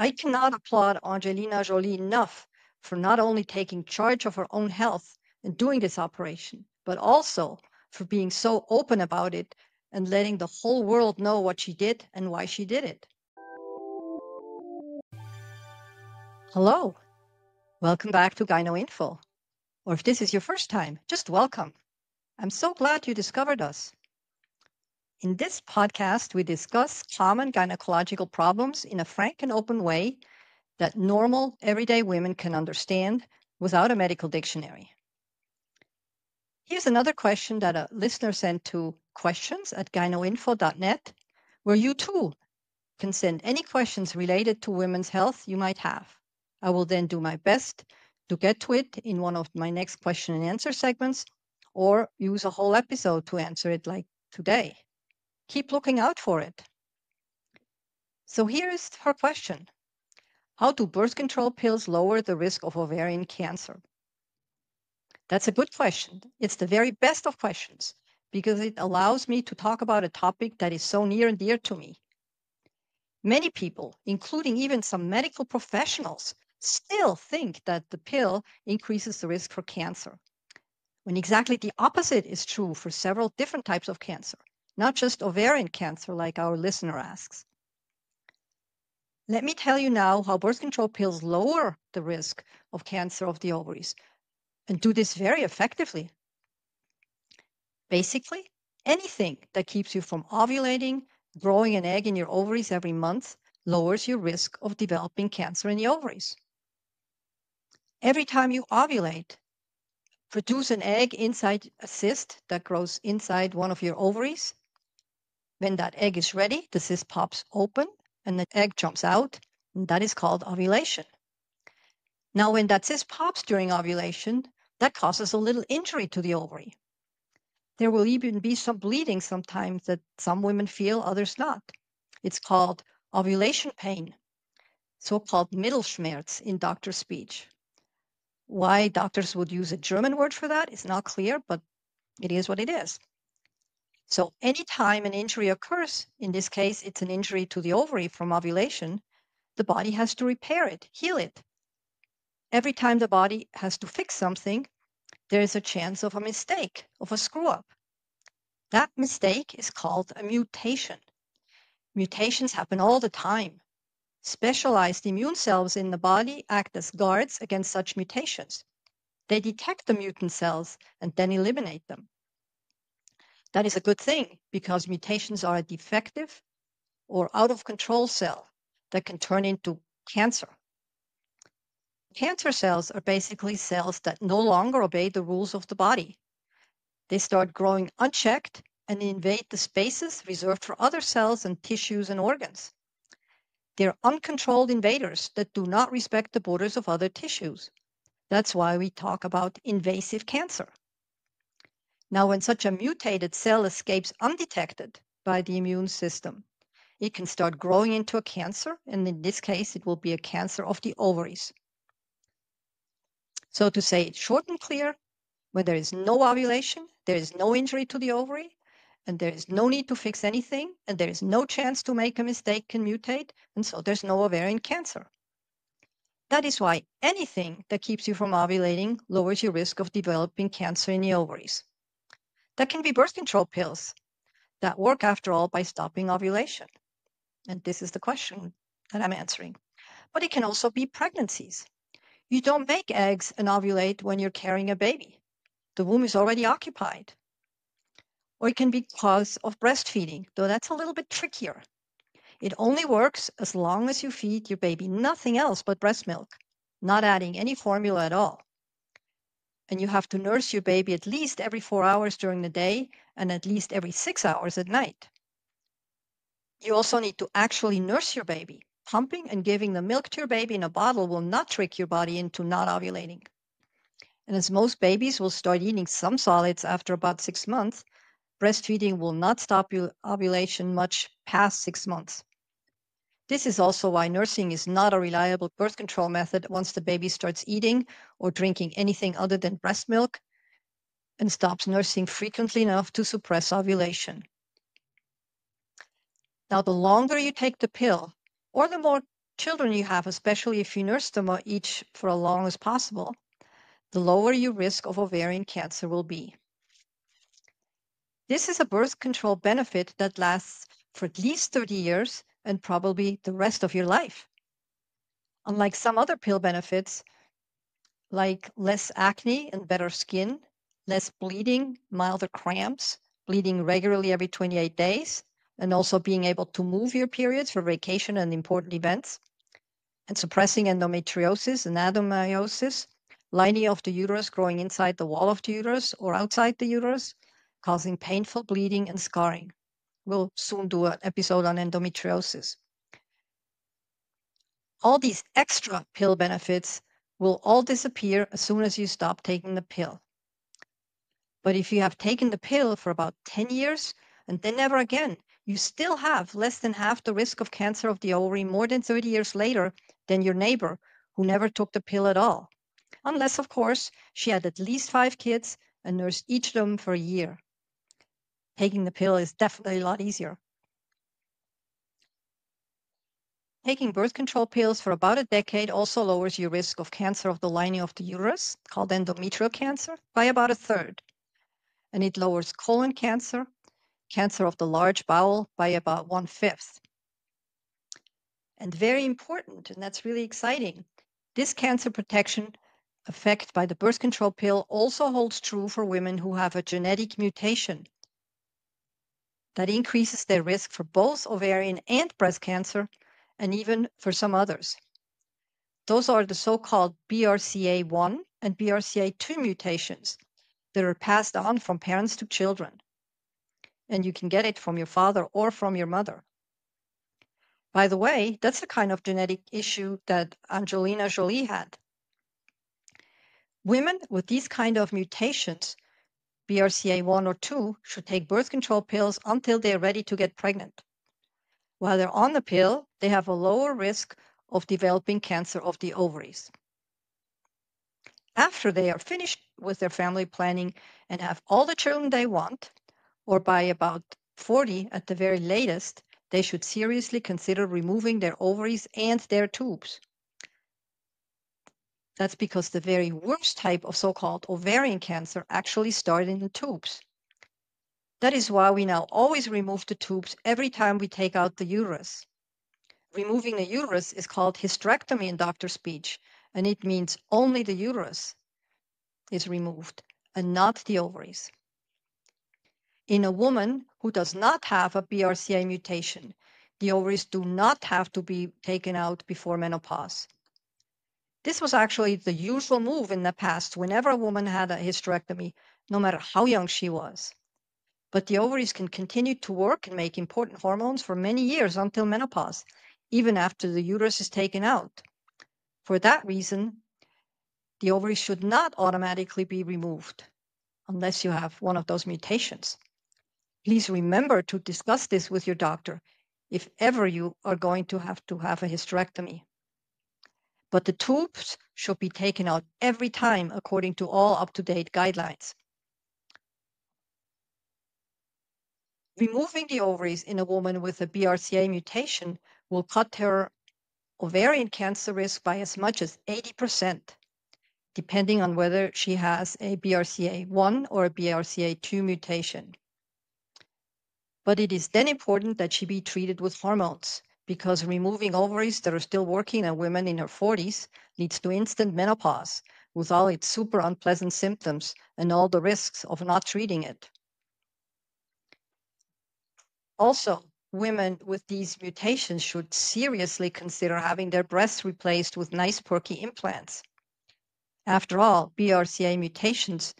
I cannot applaud Angelina Jolie enough for not only taking charge of her own health and doing this operation, but also for being so open about it and letting the whole world know what she did and why she did it. Hello, welcome back to Gyno Info. Or if this is your first time, just welcome. I'm so glad you discovered us. In this podcast, we discuss common gynecological problems in a frank and open way that normal, everyday women can understand without a medical dictionary. Here's another question that a listener sent to questions at gynoinfo.net, where you too can send any questions related to women's health you might have. I will then do my best to get to it in one of my next question and answer segments or use a whole episode to answer it like today. Keep looking out for it. So here is her question How do birth control pills lower the risk of ovarian cancer? That's a good question. It's the very best of questions because it allows me to talk about a topic that is so near and dear to me. Many people, including even some medical professionals, still think that the pill increases the risk for cancer, when exactly the opposite is true for several different types of cancer, not just ovarian cancer, like our listener asks. Let me tell you now how birth control pills lower the risk of cancer of the ovaries and do this very effectively. Basically, anything that keeps you from ovulating, growing an egg in your ovaries every month, lowers your risk of developing cancer in the ovaries every time you ovulate, produce an egg inside a cyst that grows inside one of your ovaries. When that egg is ready, the cyst pops open and the egg jumps out, and that is called ovulation. Now, when that cyst pops during ovulation, that causes a little injury to the ovary. There will even be some bleeding sometimes that some women feel, others not. It's called ovulation pain, so called Mittelschmerz in doctor speech. Why doctors would use a German word for that is not clear, but it is what it is. So anytime an injury occurs, in this case, it's an injury to the ovary from ovulation, the body has to repair it, heal it. Every time the body has to fix something, there is a chance of a mistake, of a screw up. That mistake is called a mutation. Mutations happen all the time. Specialized immune cells in the body act as guards against such mutations. They detect the mutant cells and then eliminate them. That is a good thing because mutations are a defective or out of control cell that can turn into cancer. Cancer cells are basically cells that no longer obey the rules of the body. They start growing unchecked and invade the spaces reserved for other cells and tissues and organs. They're uncontrolled invaders that do not respect the borders of other tissues. That's why we talk about invasive cancer. Now, when such a mutated cell escapes undetected by the immune system, it can start growing into a cancer, and in this case, it will be a cancer of the ovaries. So, to say it short and clear, when there is no ovulation, there is no injury to the ovary, and there is no need to fix anything, and there is no chance to make a mistake and mutate, and so there's no ovarian cancer. That is why anything that keeps you from ovulating lowers your risk of developing cancer in the ovaries. That can be birth control pills that work, after all, by stopping ovulation. And this is the question that I'm answering. But it can also be pregnancies. You don't make eggs and ovulate when you're carrying a baby. The womb is already occupied or it can be cause of breastfeeding, though that's a little bit trickier. It only works as long as you feed your baby nothing else but breast milk, not adding any formula at all. And you have to nurse your baby at least every four hours during the day and at least every six hours at night. You also need to actually nurse your baby. Pumping and giving the milk to your baby in a bottle will not trick your body into not ovulating. And as most babies will start eating some solids after about six months, breastfeeding will not stop ovulation much past six months. This is also why nursing is not a reliable birth control method once the baby starts eating or drinking anything other than breast milk and stops nursing frequently enough to suppress ovulation. Now, the longer you take the pill, or the more children you have, especially if you nurse them each for as long as possible, the lower your risk of ovarian cancer will be. This is a birth control benefit that lasts for at least 30 years and probably the rest of your life. Unlike some other pill benefits, like less acne and better skin, less bleeding, milder cramps, bleeding regularly every 28 days, and also being able to move your periods for vacation and important events, and suppressing endometriosis and adenomyosis, lining of the uterus growing inside the wall of the uterus or outside the uterus, causing painful bleeding and scarring. We'll soon do an episode on endometriosis. All these extra pill benefits will all disappear as soon as you stop taking the pill. But if you have taken the pill for about 10 years and then never again, you still have less than half the risk of cancer of the ovary more than 30 years later than your neighbor who never took the pill at all. Unless, of course, she had at least five kids and nursed each of them for a year. Taking the pill is definitely a lot easier. Taking birth control pills for about a decade also lowers your risk of cancer of the lining of the uterus, called endometrial cancer, by about a third. And it lowers colon cancer, cancer of the large bowel by about one fifth. And very important, and that's really exciting, this cancer protection effect by the birth control pill also holds true for women who have a genetic mutation that increases their risk for both ovarian and breast cancer, and even for some others. Those are the so called BRCA1 and BRCA2 mutations that are passed on from parents to children and you can get it from your father or from your mother. By the way, that's the kind of genetic issue that Angelina Jolie had. Women with these kind of mutations, BRCA1 or 2, should take birth control pills until they're ready to get pregnant. While they're on the pill, they have a lower risk of developing cancer of the ovaries. After they are finished with their family planning and have all the children they want, or by about 40 at the very latest, they should seriously consider removing their ovaries and their tubes. That's because the very worst type of so called ovarian cancer actually started in the tubes. That is why we now always remove the tubes every time we take out the uterus. Removing the uterus is called hysterectomy in doctor speech, and it means only the uterus is removed and not the ovaries. In a woman who does not have a BRCA mutation, the ovaries do not have to be taken out before menopause. This was actually the usual move in the past whenever a woman had a hysterectomy, no matter how young she was. But the ovaries can continue to work and make important hormones for many years until menopause, even after the uterus is taken out. For that reason, the ovaries should not automatically be removed unless you have one of those mutations. Please remember to discuss this with your doctor if ever you are going to have to have a hysterectomy. But the tubes should be taken out every time according to all up to date guidelines. Removing the ovaries in a woman with a BRCA mutation will cut her ovarian cancer risk by as much as 80%, depending on whether she has a BRCA1 or a BRCA2 mutation. But it is then important that she be treated with hormones because removing ovaries that are still working in women in her 40s leads to instant menopause with all its super unpleasant symptoms and all the risks of not treating it. Also, women with these mutations should seriously consider having their breasts replaced with nice perky implants. After all, BRCA mutations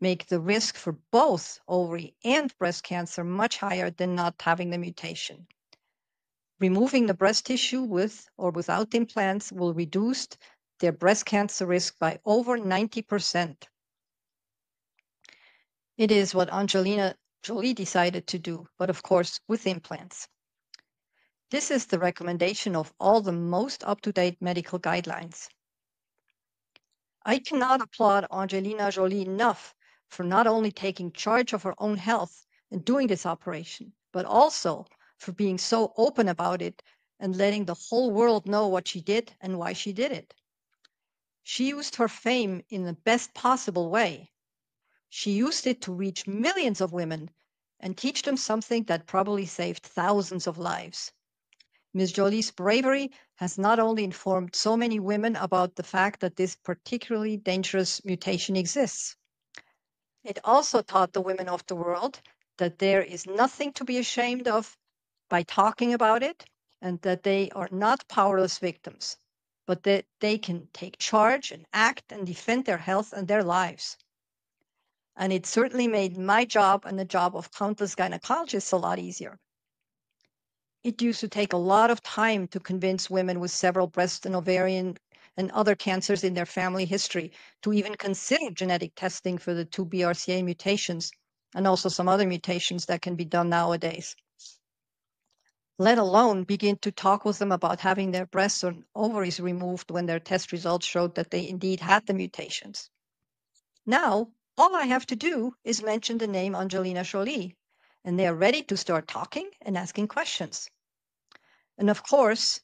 make the risk for both ovary and breast cancer much higher than not having the mutation. Removing the breast tissue with or without implants will reduce their breast cancer risk by over 90%. It is what Angelina Jolie decided to do, but of course with implants. This is the recommendation of all the most up to date medical guidelines. I cannot applaud Angelina Jolie enough for not only taking charge of her own health and doing this operation, but also for being so open about it and letting the whole world know what she did and why she did it. She used her fame in the best possible way. She used it to reach millions of women and teach them something that probably saved thousands of lives. Ms. Jolie's bravery has not only informed so many women about the fact that this particularly dangerous mutation exists, it also taught the women of the world that there is nothing to be ashamed of by talking about it and that they are not powerless victims, but that they can take charge and act and defend their health and their lives. And it certainly made my job and the job of countless gynecologists a lot easier. It used to take a lot of time to convince women with several breast and ovarian and other cancers in their family history to even consider genetic testing for the two BRCA mutations and also some other mutations that can be done nowadays. Let alone begin to talk with them about having their breasts or ovaries removed when their test results showed that they indeed had the mutations. Now, all I have to do is mention the name Angelina Jolie and they are ready to start talking and asking questions. And of course,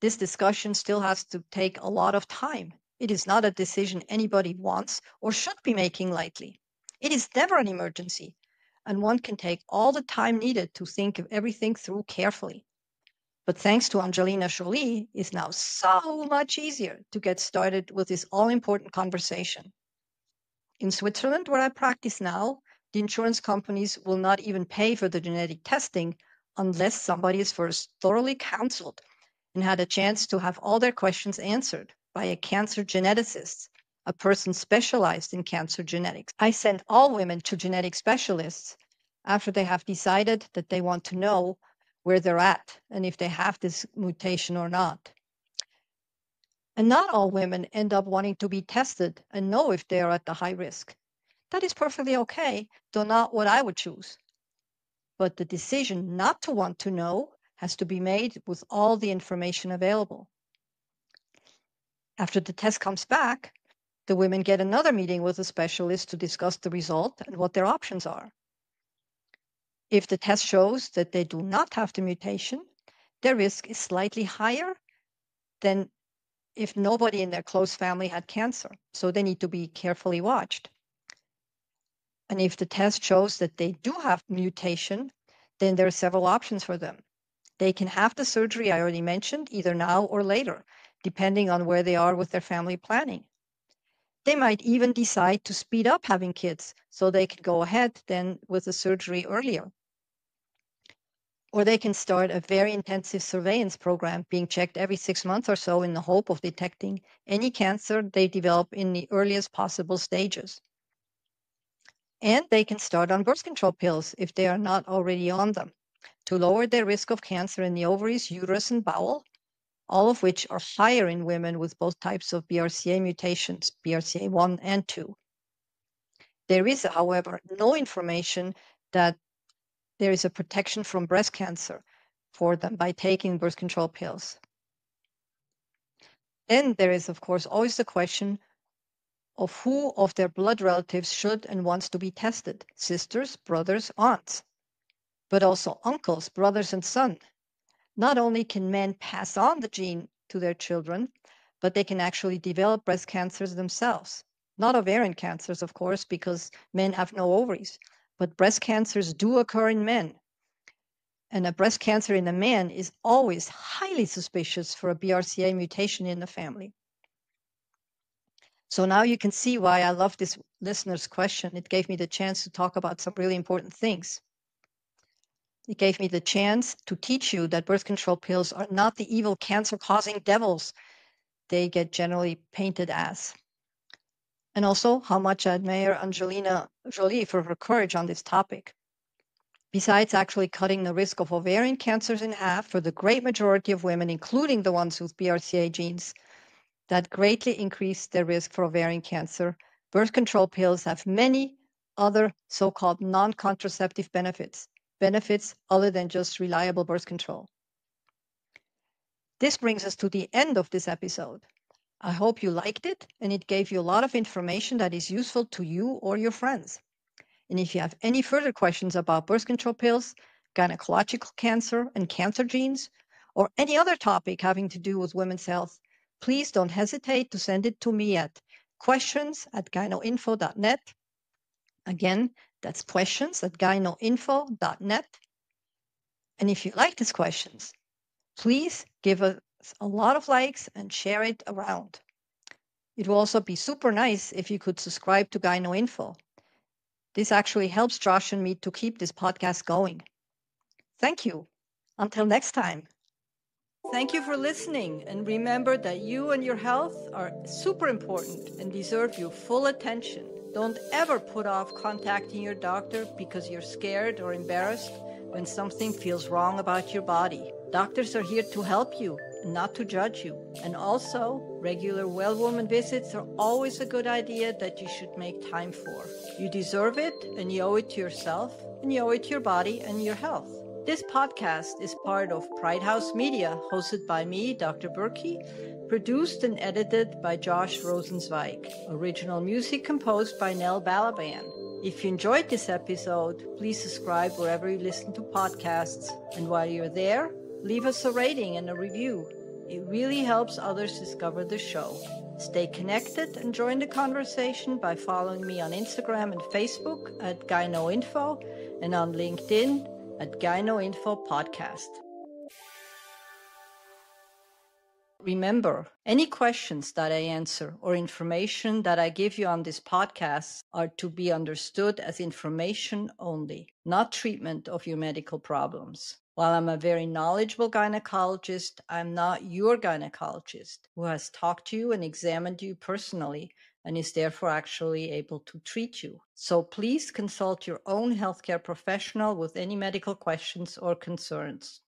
this discussion still has to take a lot of time. It is not a decision anybody wants or should be making lightly. It is never an emergency, and one can take all the time needed to think of everything through carefully. But thanks to Angelina Jolie, it's now so much easier to get started with this all important conversation. In Switzerland, where I practice now, the insurance companies will not even pay for the genetic testing unless somebody is first thoroughly counseled and had a chance to have all their questions answered by a cancer geneticist, a person specialized in cancer genetics. I send all women to genetic specialists after they have decided that they want to know where they're at and if they have this mutation or not. And not all women end up wanting to be tested and know if they are at the high risk. That is perfectly okay, though not what I would choose. But the decision not to want to know has to be made with all the information available. After the test comes back, the women get another meeting with a specialist to discuss the result and what their options are. If the test shows that they do not have the mutation, their risk is slightly higher than if nobody in their close family had cancer. So they need to be carefully watched. And if the test shows that they do have mutation, then there are several options for them. They can have the surgery I already mentioned, either now or later, depending on where they are with their family planning. They might even decide to speed up having kids so they can go ahead then with the surgery earlier. Or they can start a very intensive surveillance program being checked every six months or so in the hope of detecting any cancer they develop in the earliest possible stages. And they can start on birth control pills if they are not already on them to lower their risk of cancer in the ovaries, uterus, and bowel, all of which are higher in women with both types of BRCA mutations, BRCA1 and 2. There is, however, no information that there is a protection from breast cancer for them by taking birth control pills. Then there is, of course, always the question of who of their blood relatives should and wants to be tested sisters, brothers, aunts, but also uncles, brothers, and sons. Not only can men pass on the gene to their children, but they can actually develop breast cancers themselves. Not ovarian cancers, of course, because men have no ovaries, but breast cancers do occur in men. And a breast cancer in a man is always highly suspicious for a BRCA mutation in the family. So now you can see why I love this listener's question. It gave me the chance to talk about some really important things. It gave me the chance to teach you that birth control pills are not the evil cancer causing devils they get generally painted as. And also how much I admire Angelina Jolie for her courage on this topic. Besides actually cutting the risk of ovarian cancers in half for the great majority of women, including the ones with BRCA genes, that greatly increase their risk for ovarian cancer. Birth control pills have many other so called non contraceptive benefits, benefits other than just reliable birth control. This brings us to the end of this episode. I hope you liked it and it gave you a lot of information that is useful to you or your friends. And if you have any further questions about birth control pills, gynecological cancer, and cancer genes, or any other topic having to do with women's health, please don't hesitate to send it to me at questions at gynoinfo.net. Again, that's questions at gynoinfo.net. And if you like these questions, please give us a lot of likes and share it around. It will also be super nice if you could subscribe to Gyno Info. This actually helps Josh and me to keep this podcast going. Thank you. Until next time. Thank you for listening. And remember that you and your health are super important and deserve your full attention. Don't ever put off contacting your doctor because you're scared or embarrassed when something feels wrong about your body. Doctors are here to help you, not to judge you. And also, regular well woman visits are always a good idea that you should make time for. You deserve it, and you owe it to yourself, and you owe it to your body and your health. This podcast is part of Pride House Media, hosted by me, Dr. Burki, produced and edited by Josh Rosenzweig. Original music composed by Nell Balaban. If you enjoyed this episode, please subscribe wherever you listen to podcasts. And while you're there, leave us a rating and a review. It really helps others discover the show. Stay connected and join the conversation by following me on Instagram and Facebook at GynoInfo and on LinkedIn at GynoInfo Podcast. Remember, any questions that I answer or information that I give you on this podcast are to be understood as information only, not treatment of your medical problems. While I'm a very knowledgeable gynecologist, I'm not your gynecologist who has talked to you and examined you personally and is therefore actually able to treat you. So please consult your own healthcare professional with any medical questions or concerns.